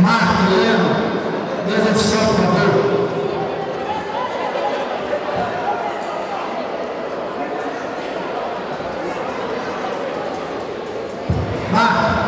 Marco Leandro, Deus de céu, por favor. Marco.